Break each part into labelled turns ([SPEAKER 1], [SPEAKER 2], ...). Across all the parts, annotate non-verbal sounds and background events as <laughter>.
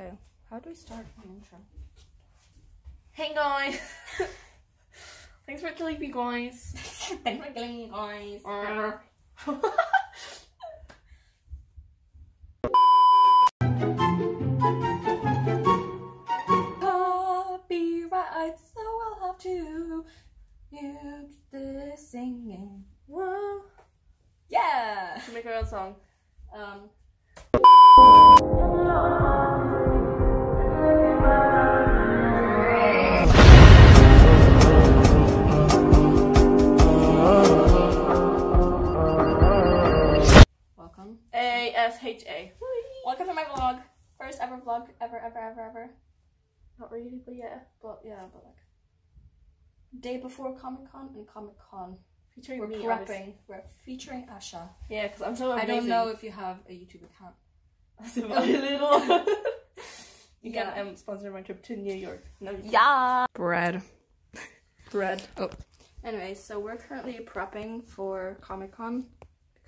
[SPEAKER 1] Okay, how do we start an intro?
[SPEAKER 2] Hey guys! <laughs> Thanks for killing me, guys. <laughs>
[SPEAKER 1] Thanks for killing me, guys. <laughs> Copyright, so I'll have to mute the singing. Whoa. Yeah.
[SPEAKER 2] Should make our own song.
[SPEAKER 1] Um.
[SPEAKER 2] A S H A.
[SPEAKER 1] Welcome to my vlog. First ever vlog ever, ever, ever, ever.
[SPEAKER 2] Not really, but yeah.
[SPEAKER 1] But yeah, but like day before Comic Con and Comic Con.
[SPEAKER 2] Featuring
[SPEAKER 1] We're
[SPEAKER 2] me.
[SPEAKER 1] prepping.
[SPEAKER 2] obviously.
[SPEAKER 1] We're featuring Asha.
[SPEAKER 2] Yeah, because I'm so
[SPEAKER 1] I don't know if you have a YouTube account. <laughs>
[SPEAKER 2] That's a <laughs> little. <laughs> you
[SPEAKER 1] Yeah.
[SPEAKER 2] can um, sponsor my trip to New York. No,
[SPEAKER 1] Yeah. Bread.
[SPEAKER 2] bread. Oh.
[SPEAKER 1] Anyway, so we're currently prepping for Comic Con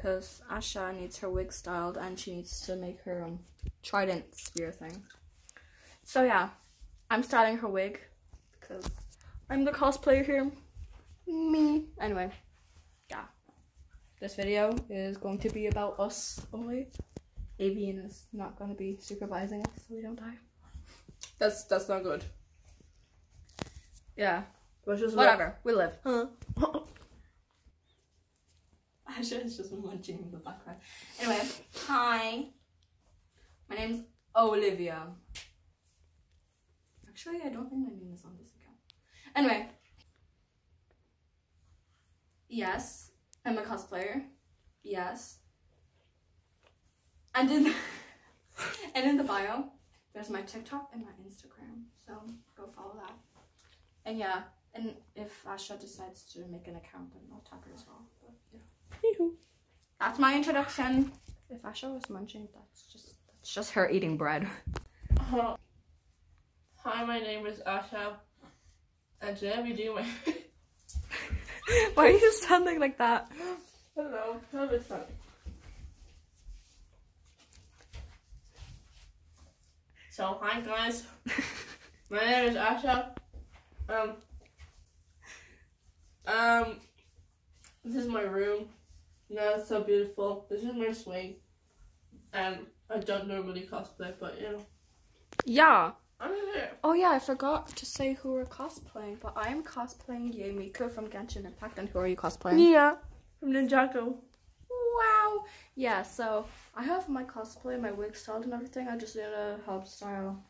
[SPEAKER 1] because Asha needs her wig styled and she needs to make her um, trident spear thing. So yeah, I'm styling her wig because I'm the cosplayer here. Me. Anyway, yeah. This video is going to be about us only. Avian is not going to be supervising us so we don't die.
[SPEAKER 2] That's that's not good.
[SPEAKER 1] Yeah, whatever. We live.
[SPEAKER 2] Huh? <laughs> <laughs>
[SPEAKER 1] Asha is just munching in the background. Anyway, hi. My name's Olivia. Actually, I don't think my name is on this account. Anyway. Yes, I'm a cosplayer. Yes. And in the, <laughs> and in the bio, there's my TikTok and my Instagram. So go follow that. And yeah, and if Asha decides to make an account, then I'll tag her as well. But. That's my introduction. If Asha was munching, that's just that's just her eating bread.
[SPEAKER 2] Uh, <laughs> Hi, my name is Asha. And today I'll be doing my. <laughs>
[SPEAKER 1] Why are you sounding like that? <gasps>
[SPEAKER 2] Hello, how is that? So, hi guys. <laughs> My name is Asha. Um, um, this is my room. No, it's so beautiful. This is my swing. And I don't normally cosplay, but you know,
[SPEAKER 1] Yeah. Oh yeah, I forgot to say who we're cosplaying, but I am cosplaying Yae Miko from Genshin Impact. And who are you cosplaying?
[SPEAKER 2] Nya from Ninjago.
[SPEAKER 1] Wow. Yeah, so I have my cosplay, my wig styled and everything. I just need to help style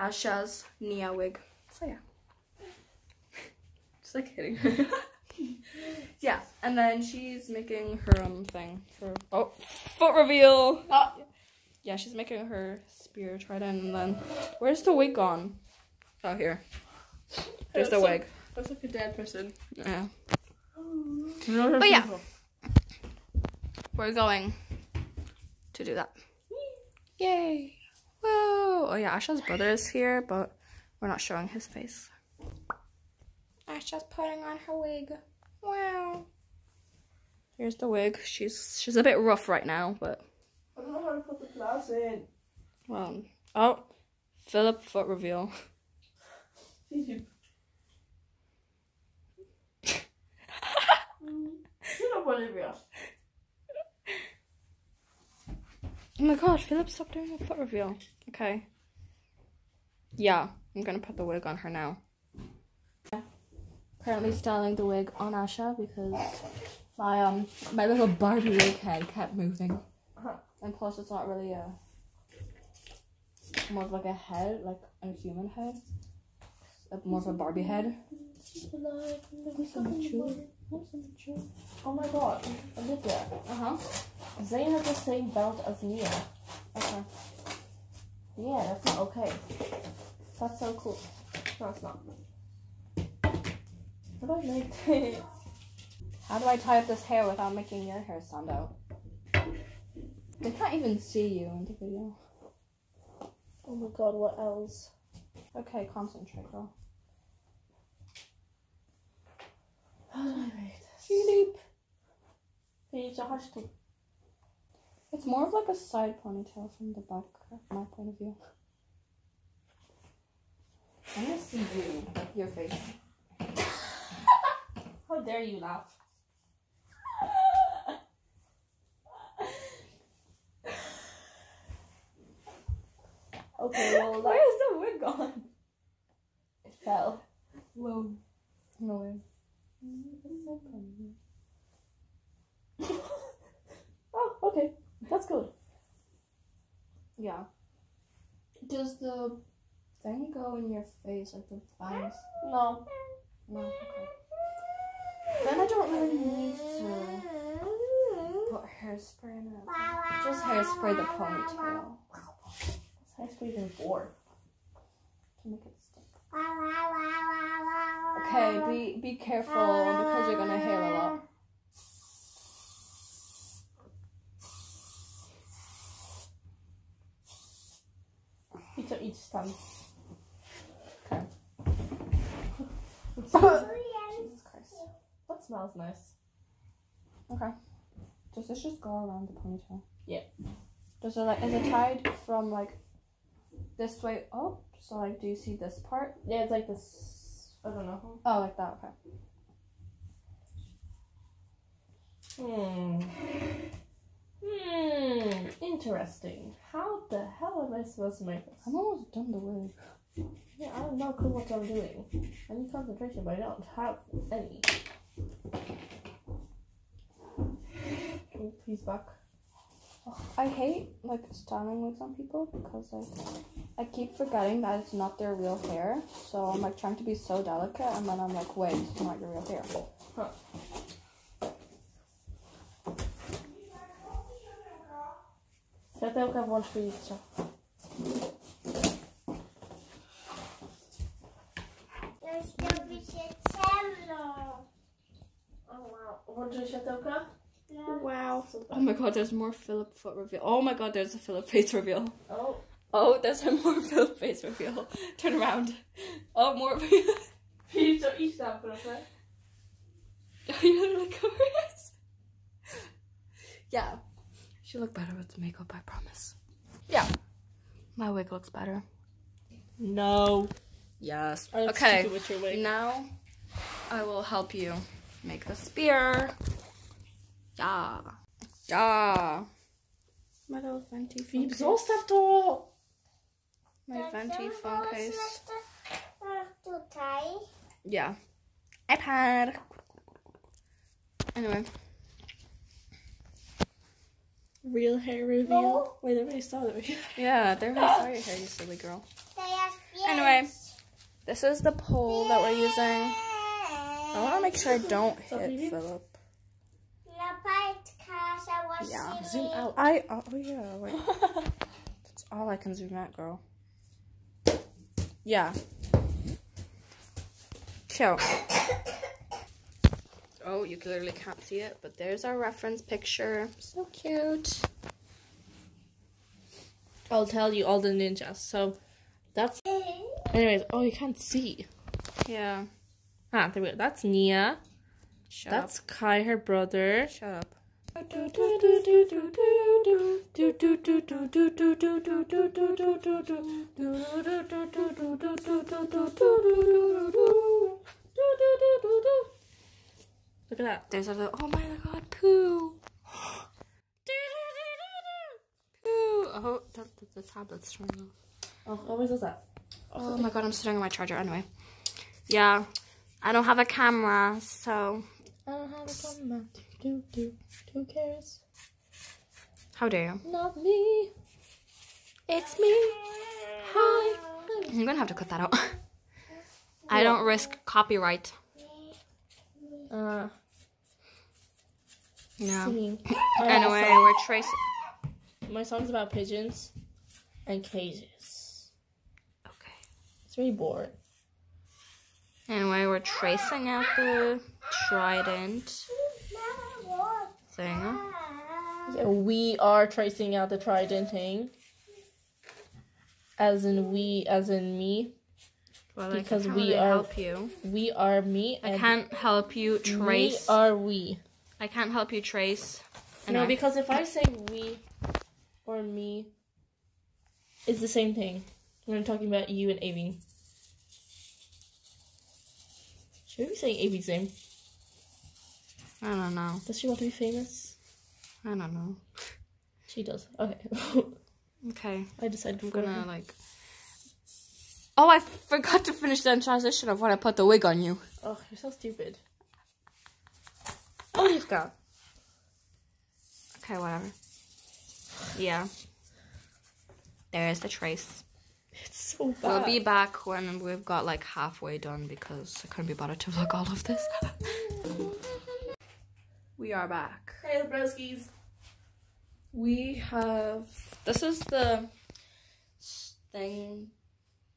[SPEAKER 1] Asha's Nya wig. So yeah. <laughs> just like kidding. <laughs> yeah, and then she's making her um thing for oh foot reveal.
[SPEAKER 2] Oh.
[SPEAKER 1] Yeah, she's making her spear trident, and then where's the wig gone? Oh here. There's the wig.
[SPEAKER 2] That's like a dead person.
[SPEAKER 1] Yeah.
[SPEAKER 2] But
[SPEAKER 1] But yeah. We're going to do that. Yay! Whoa! Oh yeah, Asha's brother is here, but we're not showing his face. Asha's putting on her wig. Wow. Here's the wig. She's she's a bit rough right now, but
[SPEAKER 2] I don't know how to put the glass in.
[SPEAKER 1] well. Oh, Philip foot reveal.
[SPEAKER 2] Shut up, Olivia.
[SPEAKER 1] Oh my god, Philip, stop doing a foot reveal. Okay. Yeah, I'm gonna put the wig on her now. Currently styling the wig on Asha because my um my little Barbie wig head kept moving. And plus it's not really a more of like a head, like a human head. It's more of a Barbie head. I'm so. I'm so.
[SPEAKER 2] Oh my god, Olivia.
[SPEAKER 1] Uh-huh.
[SPEAKER 2] Zane has the same belt as Nya.
[SPEAKER 1] Okay.
[SPEAKER 2] Yeah, that's not okay.
[SPEAKER 1] That's so cool.
[SPEAKER 2] No, it's not. How do I make this? <laughs>
[SPEAKER 1] How do I tie up this hair without making your hair stand out? They can't even see you in the video.
[SPEAKER 2] Oh my god, what else?
[SPEAKER 1] Okay, concentrate, girl.
[SPEAKER 2] How do I make this?
[SPEAKER 1] Philip.
[SPEAKER 2] Please, I have to.
[SPEAKER 1] It's more of like a side ponytail from the back my point of view. I'm gonna see you, like your face.
[SPEAKER 2] How dare you laugh? okay, well,
[SPEAKER 1] Where is the wig gone?
[SPEAKER 2] it fell.
[SPEAKER 1] Whoa. No way. <laughs>
[SPEAKER 2] oh, okay. That's good.
[SPEAKER 1] Yeah. Does the thing go in your face, like the bangs?
[SPEAKER 2] No.
[SPEAKER 1] No. Okay. Then I don't really need to put hairspray in it. Just hairspray the ponytail
[SPEAKER 2] high school even for?
[SPEAKER 1] to make it stick. Okay, be be careful because you're gonna hail a lot.
[SPEAKER 2] Of each stand. <laughs> Okay.
[SPEAKER 1] Jesus Christ.
[SPEAKER 2] that smells nice.
[SPEAKER 1] Okay. Does this just go around the ponytail?
[SPEAKER 2] Yeah.
[SPEAKER 1] Does it like is it tied from like this way up? So like do you see this part?
[SPEAKER 2] Yeah, it's like this. I don't know.
[SPEAKER 1] Oh like that, okay.
[SPEAKER 2] Hmm. Hmm. Interesting. How the hell am I supposed to make this?
[SPEAKER 1] I'm almost done the wig.
[SPEAKER 2] Yeah, I have no clue what I'm doing. I need concentration, but I don't have any. Can you please back?
[SPEAKER 1] I hate like styling wigs on people because like I keep forgetting that it's not their real hair. So I'm like trying to be so delicate and then I'm like, wait, it's not your real hair.
[SPEAKER 2] Światełka włącz filtrze. Wow. Włączyli.
[SPEAKER 1] Wow. Oh my god, there's more Philip foot reveal. Oh my god, there's a Philip face reveal.
[SPEAKER 2] Oh.
[SPEAKER 1] Oh, there's a more <laughs> Philip face reveal. <laughs> Turn around. Oh, more.
[SPEAKER 2] Filtro, idź tam proszę.
[SPEAKER 1] you look glorious. <laughs> Yeah. She look better with the makeup, I promise. Yeah. My wig looks better.
[SPEAKER 2] No.
[SPEAKER 1] Yes.
[SPEAKER 2] I look
[SPEAKER 1] Okay.
[SPEAKER 2] with your wig.
[SPEAKER 1] Now I will help you make the spear. Yeah. Yeah. My little venti phone
[SPEAKER 2] Filip,
[SPEAKER 1] case.
[SPEAKER 2] zostaw to!
[SPEAKER 1] My venti phone case.
[SPEAKER 3] Tutaj.
[SPEAKER 1] Yeah. iPad. Anyway.
[SPEAKER 2] Real hair reveal.
[SPEAKER 3] No.
[SPEAKER 2] Wait, everybody saw it.
[SPEAKER 1] Yeah, they're really sorry here, you silly girl. Anyway. This is the pole that we're using. I want to make sure I don't hit Philip. Yeah.
[SPEAKER 2] Zoom out.
[SPEAKER 1] I oh, oh yeah, wait. <laughs> That's all I can zoom out, girl. Yeah. Chill. <coughs> Oh, you clearly can't see it, but there's our reference picture. So cute.
[SPEAKER 2] I'll tell you all the ninjas. So that's. Anyways, oh, you can't see.
[SPEAKER 1] Yeah.
[SPEAKER 2] Ah, there we go. That's Nya.
[SPEAKER 1] Shut
[SPEAKER 2] That's Kai, her brother.
[SPEAKER 1] Shut up.
[SPEAKER 2] Look at that.
[SPEAKER 1] There's a little. Oh my god, poo. Poo. Oh, the, the, the tablet's turning off.
[SPEAKER 2] Oh, always does that.
[SPEAKER 1] Oh my god, I'm sitting on my charger anyway. Yeah, I don't have a camera, so
[SPEAKER 2] I don't have a camera. Do, do, who cares?
[SPEAKER 1] how dare you?
[SPEAKER 2] Not me.
[SPEAKER 1] It's me. Hi. I'm gonna have to cut that out. <laughs> I don't risk copyright.
[SPEAKER 2] Uh,
[SPEAKER 1] Yeah.
[SPEAKER 2] singing. <laughs>
[SPEAKER 1] Anyway, we're tracing.
[SPEAKER 2] My song's about pigeons and cages.
[SPEAKER 1] Okay.
[SPEAKER 2] It's very boring.
[SPEAKER 1] Anyway, we're tracing out the trident thing.
[SPEAKER 2] Yeah, We are tracing out the trident thing. As in we, as in me.
[SPEAKER 1] Well,
[SPEAKER 2] Because
[SPEAKER 1] I
[SPEAKER 2] we
[SPEAKER 1] really
[SPEAKER 2] are-
[SPEAKER 1] help you.
[SPEAKER 2] We are me.
[SPEAKER 1] I can't help you trace.
[SPEAKER 2] We are we.
[SPEAKER 1] I can't help you trace.
[SPEAKER 2] No,
[SPEAKER 1] Anyway.
[SPEAKER 2] because if I say we or me, it's the same thing. When I'm talking about you and Amy. Should we saying Avi's name?
[SPEAKER 1] I don't know.
[SPEAKER 2] Does she want to be famous?
[SPEAKER 1] I don't know.
[SPEAKER 2] She does. Okay. <laughs>
[SPEAKER 1] Okay.
[SPEAKER 2] I decided
[SPEAKER 1] I'm gonna
[SPEAKER 2] her.
[SPEAKER 1] like. Oh, I forgot to finish the transition of when I put the wig on you.
[SPEAKER 2] Oh, you're so stupid. Oh, you've got.
[SPEAKER 1] Okay, whatever. Yeah. There's the trace.
[SPEAKER 2] It's so bad.
[SPEAKER 1] We'll be back when we've got like halfway done because I couldn't be bothered to vlog all of this. <laughs> we are back.
[SPEAKER 2] Hey, the broskies.
[SPEAKER 1] We have. This is the thing.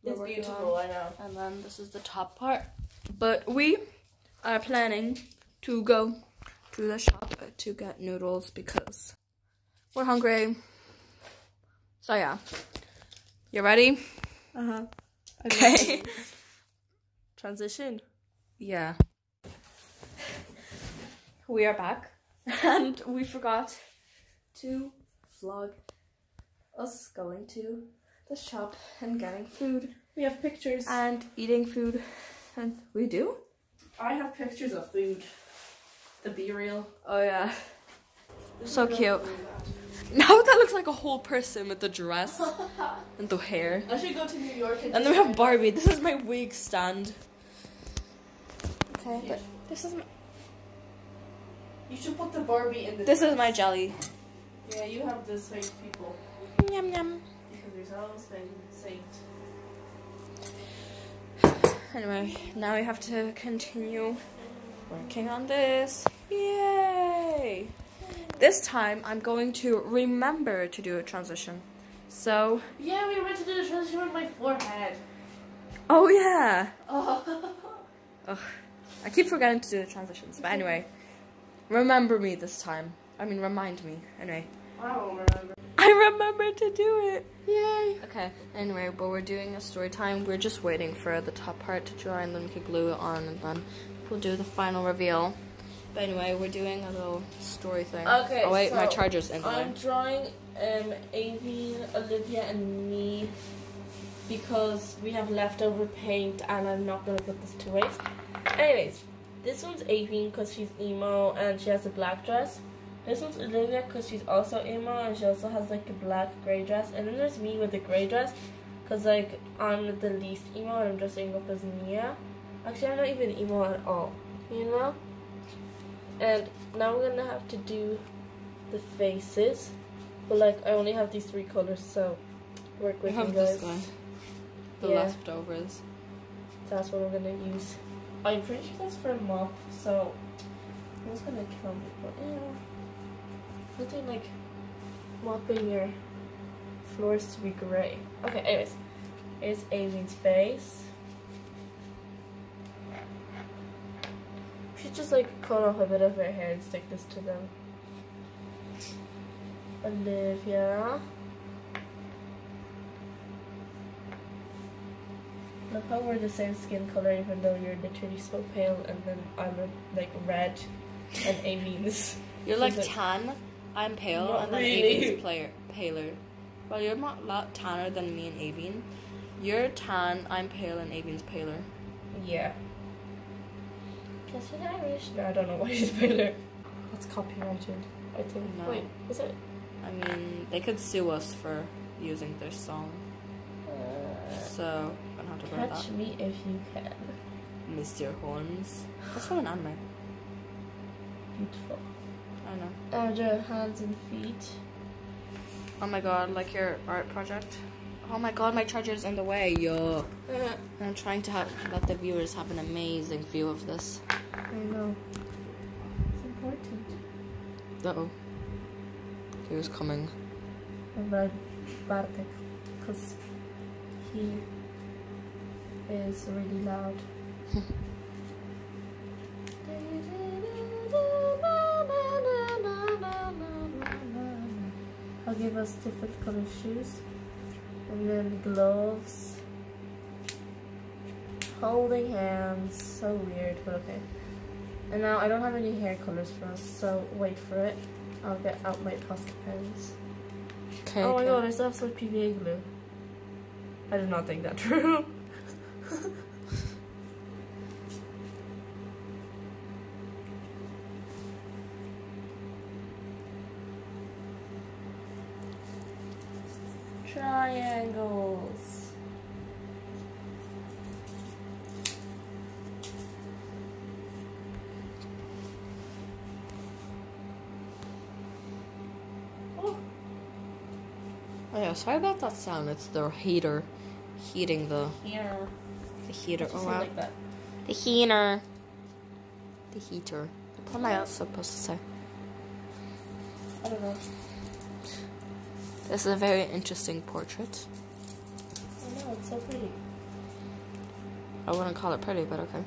[SPEAKER 2] It's beautiful,
[SPEAKER 1] on,
[SPEAKER 2] I know.
[SPEAKER 1] And then this is the top part. But we are planning to go to the shop to get noodles because we're hungry. So yeah. You ready?
[SPEAKER 2] Uh huh.
[SPEAKER 1] Okay.
[SPEAKER 2] Transition.
[SPEAKER 1] Yeah. We are back. <laughs> And we forgot to vlog us going to the shop and getting food
[SPEAKER 2] We have pictures.
[SPEAKER 1] and eating food. And we do?
[SPEAKER 2] I have pictures of food. The BeReal.
[SPEAKER 1] Oh yeah.
[SPEAKER 2] This
[SPEAKER 1] So cute. <laughs> Now that looks like a whole person with the dress <laughs> and the hair.
[SPEAKER 2] I should go to New York and.
[SPEAKER 1] And then we have Barbie. This is my wig stand. Okay, but this is my,
[SPEAKER 2] You should put the Barbie in the.
[SPEAKER 1] this is my jelly.
[SPEAKER 2] Yeah, you have this fake people
[SPEAKER 1] Yum yum.
[SPEAKER 2] because your always been saved.
[SPEAKER 1] Anyway, now we have to continue working on this. Yay! This time I'm going to remember to do a transition. So,
[SPEAKER 2] Yeah, we were meant to do the transition with my forehead.
[SPEAKER 1] oh yeah!
[SPEAKER 2] Oh.
[SPEAKER 1] Ugh, I keep forgetting to do the transitions, but anyway, remember me this time. I mean, remind me. Anyway,
[SPEAKER 2] I don't remember.
[SPEAKER 1] I remember to do it! Yay! Okay, anyway, but we're doing a story time. We're just waiting for the top part to dry and then we can glue it on and then we'll do the final reveal. But anyway, we're doing a little story thing.
[SPEAKER 2] Okay,
[SPEAKER 1] Oh wait, my
[SPEAKER 2] so
[SPEAKER 1] charger's in.
[SPEAKER 2] I'm drawing um Avi, Olivia, and me because we have leftover paint and I'm not gonna put this to waste. Anyways, this one's Avi because she's emo and she has a black dress. This one's Olivia because she's also emo and she also has like a black gray dress. And then there's me with the gray dress because like I'm the least emo and I'm dressing up as Mia. Actually, I'm not even emo at all, you know. And now we're gonna have to do the faces. But like I only have these three colors, so work with
[SPEAKER 1] have
[SPEAKER 2] me
[SPEAKER 1] this
[SPEAKER 2] guys.
[SPEAKER 1] guy. The
[SPEAKER 2] Yeah.
[SPEAKER 1] leftovers.
[SPEAKER 2] That's what we're gonna use. I'm pretty sure that's for a mop, so I was gonna kill me, but yeah. Nothing like mopping your floors to be grey. Okay, anyways. Here's Amy's face. We should just like cut off a bit of her hair and stick this to them. Olivia. Look how we're the same skin color even though you're literally so pale and then I'm like red and Amy's
[SPEAKER 1] You're like
[SPEAKER 2] it-
[SPEAKER 1] tan, I'm pale, and then
[SPEAKER 2] really.
[SPEAKER 1] Aveen's player, paler. Well, you're not a lot tanner than me and Aveen. You're tan, I'm pale, and Aveen's paler.
[SPEAKER 2] Yeah. Guess she's Irish? No, I don't know why she's paler. That's copyrighted, I think.
[SPEAKER 1] No.
[SPEAKER 2] Wait, is it?
[SPEAKER 1] I mean, they could sue us for using their song,
[SPEAKER 2] Uh,
[SPEAKER 1] so I'm gonna have to burn
[SPEAKER 2] catch
[SPEAKER 1] that.
[SPEAKER 2] me if you can.
[SPEAKER 1] Mr. Horns. That's from an anime.
[SPEAKER 2] Beautiful.
[SPEAKER 1] I know.
[SPEAKER 2] Now the hands and feet.
[SPEAKER 1] Oh my god, like your art project. Oh my god, my charger's in the way, yo.
[SPEAKER 2] Uh,
[SPEAKER 1] I'm trying to have, let the viewers have an amazing view of this.
[SPEAKER 2] I know. It's important.
[SPEAKER 1] Uh oh. Who's coming?
[SPEAKER 2] And my Bartek, because he is really loud. <laughs> I'll give us different color shoes. And then gloves. Holding hands. So weird, but okay. And now I don't have any hair colors for us, so wait for it. I'll get out my plastic pens.
[SPEAKER 1] Okay.
[SPEAKER 2] Oh my god, I still have so much PVA glue. I did not think that
[SPEAKER 1] true. <laughs> Triangle. Sorry about that sound. It's the heater heating the
[SPEAKER 2] here.
[SPEAKER 1] the heater. Oh
[SPEAKER 2] say
[SPEAKER 1] wow.
[SPEAKER 2] like that.
[SPEAKER 1] The heater. The heater. What am I supposed to say?
[SPEAKER 2] I don't know.
[SPEAKER 1] This is a very interesting portrait.
[SPEAKER 2] I know, it's so pretty.
[SPEAKER 1] I wouldn't call it pretty, but okay.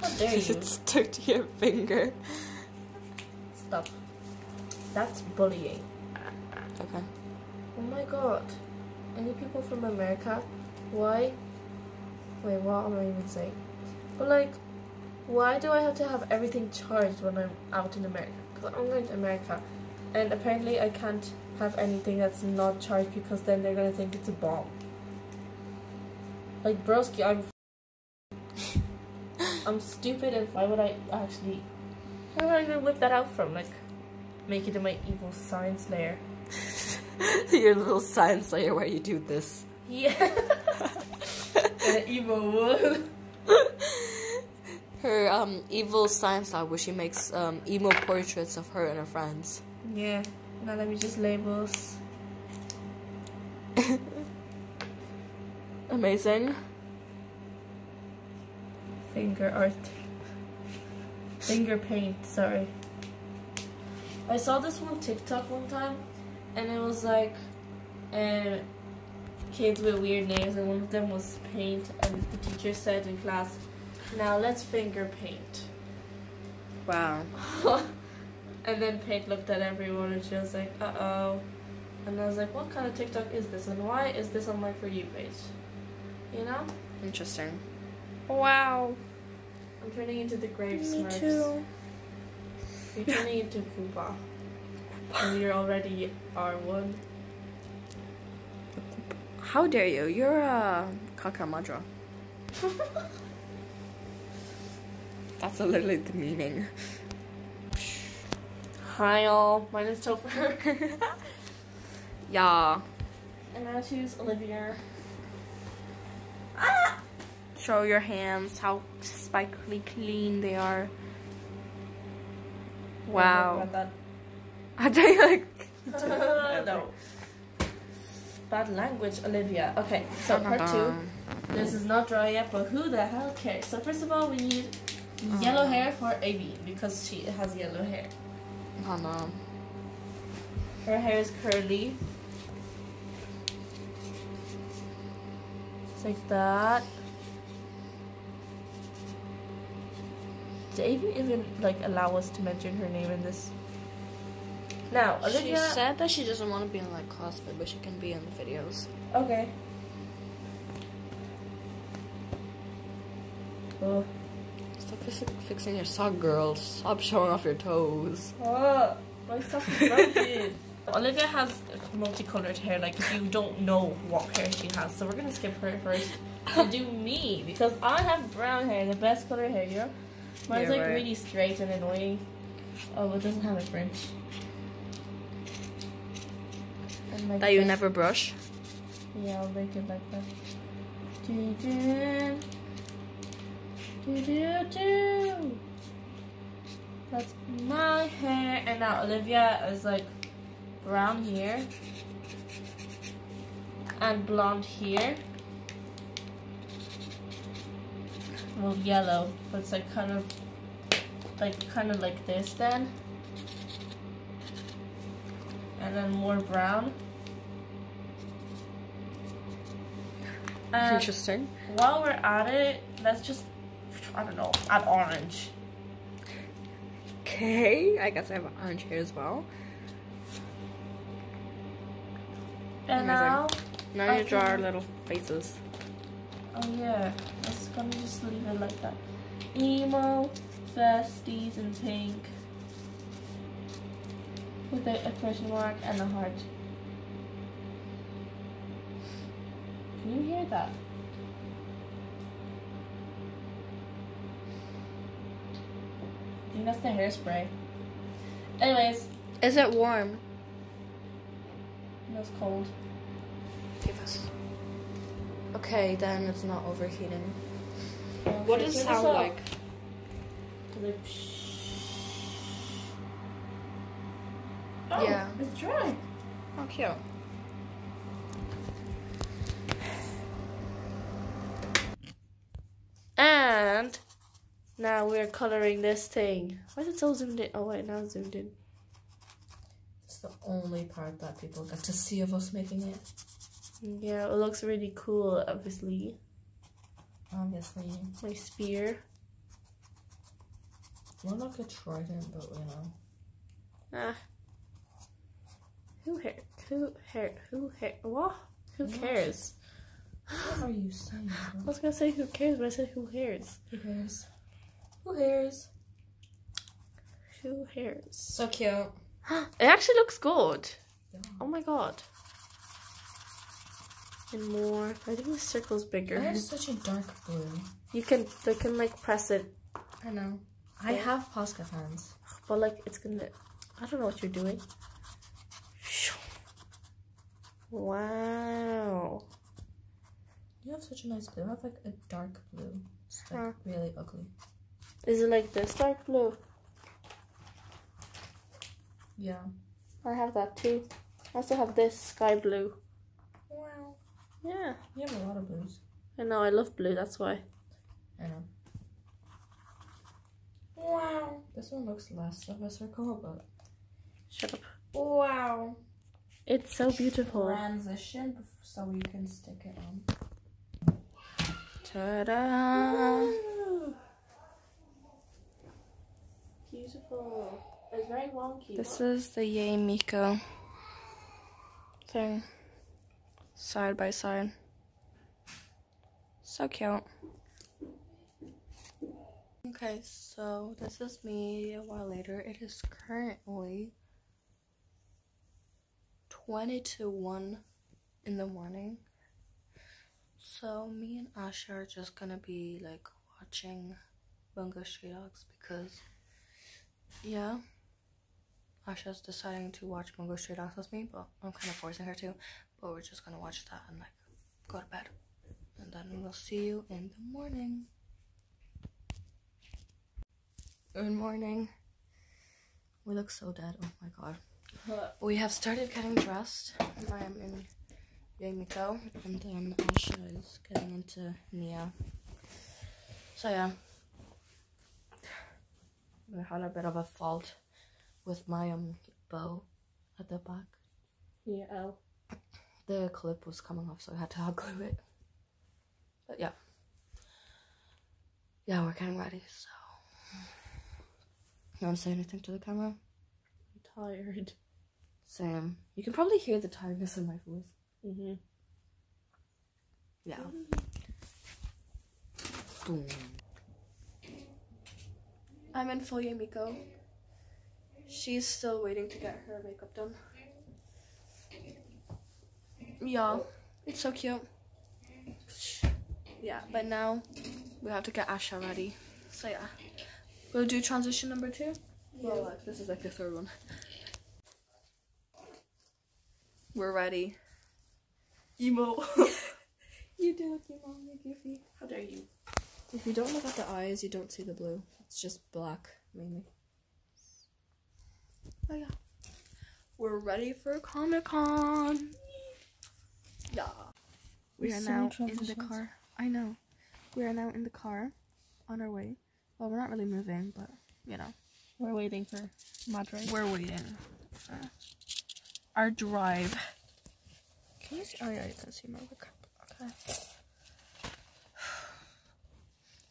[SPEAKER 2] How dare <laughs> you?
[SPEAKER 1] it's stuck to your finger.
[SPEAKER 2] Stop. That's bullying.
[SPEAKER 1] Okay.
[SPEAKER 2] My god. Any people from America? Why? Wait, what am I even saying? But like, why do I have to have everything charged when I'm out in America? Because I'm going to America. And apparently I can't have anything that's not charged because then they're gonna think it's a bomb. Like, broski, I'm. I'm stupid and why would I actually. Where would I even whip that out from? Like, make it in my evil science layer. <laughs>
[SPEAKER 1] your little science layer where you do this.
[SPEAKER 2] Yeah. <laughs> An evil one. <laughs>
[SPEAKER 1] Her um evil science lab where she makes um emo portraits of her and her friends.
[SPEAKER 2] Yeah. Now let me just labels.
[SPEAKER 1] Amazing.
[SPEAKER 2] Finger art. Finger paint, sorry. I saw this on TikTok one time and it was like um kids with weird names and one of them was paint and the teacher said in class, Now let's finger paint.
[SPEAKER 1] Wow. <laughs>
[SPEAKER 2] and then Paint looked at everyone and she was like, uh oh. And I was like, what kind of TikTok is this and why is this on my For You page? You know?
[SPEAKER 1] Interesting. Wow.
[SPEAKER 2] I'm turning into the Grave
[SPEAKER 1] Me
[SPEAKER 2] Smurfs.
[SPEAKER 1] too.
[SPEAKER 2] You're turning into Koopa. And you're already R1.
[SPEAKER 1] How dare you? You're a Kakamadra. <laughs> That's literally the meaning.
[SPEAKER 2] Hi all, my name is Topher. <laughs>
[SPEAKER 1] Yeah.
[SPEAKER 2] and I choose Olivia. Ah!
[SPEAKER 1] Show your hands, how spikily clean they are. Wow.
[SPEAKER 2] About that.
[SPEAKER 1] I you like <laughs>
[SPEAKER 2] no. Bad language, Olivia. Okay, so part two. This is not dry yet, but who the hell cares? So first of all, we need yellow hair for Amy because she has yellow hair.
[SPEAKER 1] Oh no.
[SPEAKER 2] Her hair is curly. Just like that. Did Amy even like allow us to mention her name in this? Now,
[SPEAKER 1] She
[SPEAKER 2] Olivia.
[SPEAKER 1] said that she doesn't want to be in like cosplay, but she can be in the videos.
[SPEAKER 2] Okay. Oh.
[SPEAKER 1] Stop fix- fixing your sock, girl. Stop showing off your toes.
[SPEAKER 2] Oh, my sock is broken. <laughs> Olivia has multicolored hair, like if you don't know what hair she has. So we're gonna skip her first and do me because I have brown hair, the best color hair, you know? Mine's
[SPEAKER 1] Yeah,
[SPEAKER 2] like
[SPEAKER 1] right.
[SPEAKER 2] really straight and annoying. Oh, it doesn't have a fringe. Like
[SPEAKER 1] That you never brush.
[SPEAKER 2] Yeah, I'll make it like that. Do do do do do. That's my hair, and now Olivia is like brown here and blonde here. Well, yellow, but it's like kind of like kind of like this then, and then more brown. And
[SPEAKER 1] Interesting.
[SPEAKER 2] while we're at it, let's just, I don't know, add orange.
[SPEAKER 1] Okay, I guess I have orange hair as well.
[SPEAKER 2] And
[SPEAKER 1] Amazing.
[SPEAKER 2] now,
[SPEAKER 1] Now you
[SPEAKER 2] Okay.
[SPEAKER 1] draw our little faces.
[SPEAKER 2] oh yeah, let's gonna just leave it like that. Emo, besties in pink. With a, a question mark and a heart. Can you that? I think that's the hairspray. Anyways,
[SPEAKER 1] Is it warm?
[SPEAKER 2] it was cold.
[SPEAKER 1] Give us. Okay, then it's not overheating.
[SPEAKER 2] Okay,
[SPEAKER 1] What does it sound like?
[SPEAKER 2] Like, Oh,
[SPEAKER 1] Yeah.
[SPEAKER 2] it's dry.
[SPEAKER 1] Oh, cute.
[SPEAKER 2] And now we're coloring this thing. Why is it so zoomed in? Oh wait, now it's zoomed in.
[SPEAKER 1] It's the only part that people get to see of us making it.
[SPEAKER 2] Yeah, it looks really cool. Obviously,
[SPEAKER 1] Obviously.
[SPEAKER 2] my spear.
[SPEAKER 1] More like a trident, but you know.
[SPEAKER 2] Ah. Who hair? Who hair? Who hair? What? Who
[SPEAKER 1] What?
[SPEAKER 2] cares?
[SPEAKER 1] What are you saying? <gasps>
[SPEAKER 2] I was gonna say who cares, but I said who cares?
[SPEAKER 1] Who cares? Who cares?
[SPEAKER 2] Who cares?
[SPEAKER 1] So cute. <gasps>
[SPEAKER 2] It actually looks good.
[SPEAKER 1] Yeah.
[SPEAKER 2] Oh my god. And more. I think the circle's bigger.
[SPEAKER 1] That is such a dark blue.
[SPEAKER 2] You can they can like press it,
[SPEAKER 1] I know. I
[SPEAKER 2] Yeah.
[SPEAKER 1] have Posca fans.
[SPEAKER 2] but like it's gonna. I don't know what you're doing. Wow.
[SPEAKER 1] You have such a nice blue. I have like a dark blue. It's like
[SPEAKER 2] Huh.
[SPEAKER 1] really ugly.
[SPEAKER 2] Is it like this dark blue?
[SPEAKER 1] Yeah.
[SPEAKER 2] I have that too. I also have this sky blue.
[SPEAKER 1] Wow.
[SPEAKER 2] Yeah.
[SPEAKER 1] You have a lot of blues.
[SPEAKER 2] I know. I love blue. That's why.
[SPEAKER 1] I know. Wow. This one looks less of a circle, but
[SPEAKER 2] Shut up.
[SPEAKER 1] wow.
[SPEAKER 2] It's so beautiful.
[SPEAKER 1] Transition so you can stick it on.
[SPEAKER 2] Ta-da! Beautiful. It's very wonky.
[SPEAKER 1] This is the Yae Miko thing. Side by side. So cute. Okay, so this is me a while later. It is currently 20 to 1 in the morning. So me and Asha are just gonna be like watching Bungo Stray Dogs because yeah. Asha's deciding to watch Bungo Stray Dogs with me, but I'm kind of forcing her to. But we're just gonna watch that and like go to bed, and then we'll see you in the morning. Good morning. We look so dead. Oh my god. We have started getting dressed. I am in Yae Miko, and then Asha is getting into Nya. So yeah. I had a bit of a fault with my um bow at the back.
[SPEAKER 2] Yeah. Oh.
[SPEAKER 1] The clip was coming off, so I had to <laughs> hot glue it. But yeah. Yeah, we're getting ready, so. You want to say anything to the camera?
[SPEAKER 2] I'm tired.
[SPEAKER 1] Same. You can probably hear the tiredness in my voice.
[SPEAKER 2] Mm hmm.
[SPEAKER 1] Yeah. <laughs> Boom. I'm in full Yae Miko. She's still waiting to get her makeup done. Yeah, it's so cute. Yeah, but now we have to get Asha ready. So yeah, we'll do transition number two. Well, like, this is like the third one. We're ready. Emo. <laughs> you do look emo, you goofy.
[SPEAKER 2] How dare you?
[SPEAKER 1] If you don't look at the eyes, you don't see the blue. It's just black, mainly. Oh yeah. We're ready for Comic Con. Yeah. We are
[SPEAKER 2] So
[SPEAKER 1] now in the car. I know. We are now in the car on our way. Well, we're not really moving, but you know,
[SPEAKER 2] We're waiting for Madre.
[SPEAKER 1] we're waiting for our drive. Can you see? Oh yeah, you can see my work. Okay.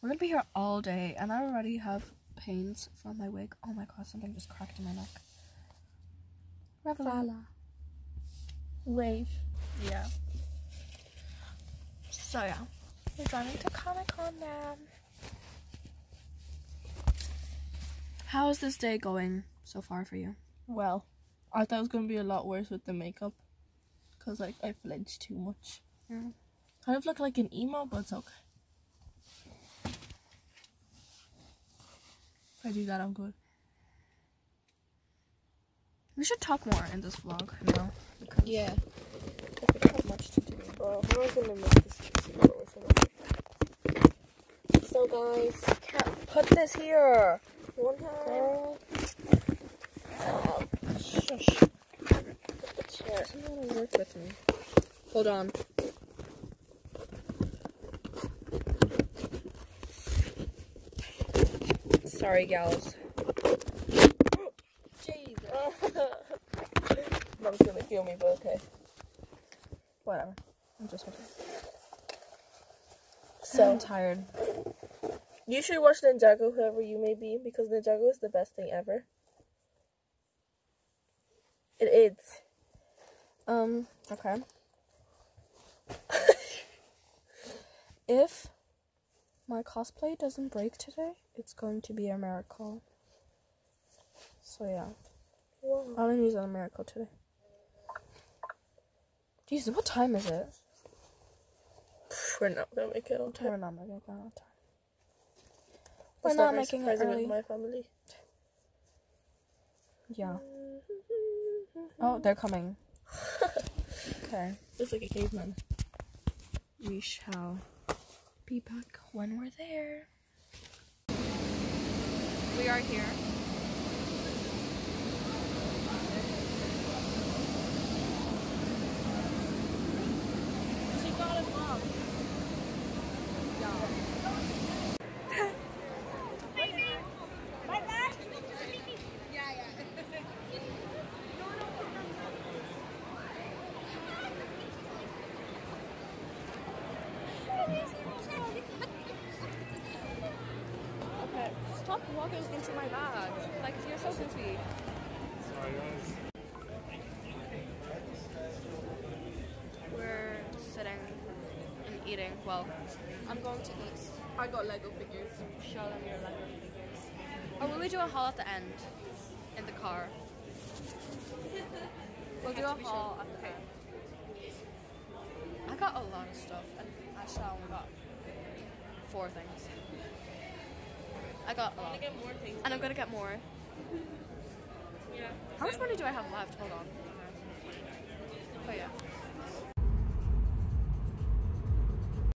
[SPEAKER 1] We're gonna be here all day, and I already have pains from my wig. Oh my god, something just cracked in my neck. Ravala.
[SPEAKER 2] Wave.
[SPEAKER 1] Yeah. So yeah, we're driving to Comic Con now. How is this day going so far for you?
[SPEAKER 2] Well, I thought it was gonna be a lot worse with the makeup, cause like I flinched too much.
[SPEAKER 1] Yeah.
[SPEAKER 2] Kind of look like an emo, but it's okay. I do that, I'm good.
[SPEAKER 1] We should talk more in this vlog, you know?
[SPEAKER 2] yeah. I have much to do. How am I gonna make this? So guys, can't put this here. One time. Oh, shush. Put the chair.
[SPEAKER 1] Someone work with me. Hold on. Sorry, gals. <gasps>
[SPEAKER 2] Jesus. <laughs> Mom's gonna kill me, but okay.
[SPEAKER 1] Whatever. I'm just okay.
[SPEAKER 2] So
[SPEAKER 1] I'm tired.
[SPEAKER 2] you should watch Ninjago, whoever you may be, because Ninjago is the best thing ever. It is.
[SPEAKER 1] Um, okay. if my cosplay doesn't break today, it's going to be a miracle. So yeah.
[SPEAKER 2] Wow.
[SPEAKER 1] I only use a miracle today. Jesus, what time is it?
[SPEAKER 2] We're not gonna make it on time.
[SPEAKER 1] We're not making it on time. We're not
[SPEAKER 2] very
[SPEAKER 1] making it early.
[SPEAKER 2] with my family.
[SPEAKER 1] Yeah. Oh, they're coming. <laughs> Okay.
[SPEAKER 2] It's like a caveman.
[SPEAKER 1] We shall be back when we're there. We are here.
[SPEAKER 2] She got it, mom.
[SPEAKER 1] Okay, stop walking into my bag. Like, you're so goofy. We're sitting and eating. Well, I'm going to eat.
[SPEAKER 2] I got Lego figures.
[SPEAKER 1] Show them your Lego figures. Or will we do a haul at the end? In the car? We'll do a haul at the end. I got a lot of stuff, and Asha only got four things. I got a lot. And I'm gonna get more. How much money do I have left? Hold on.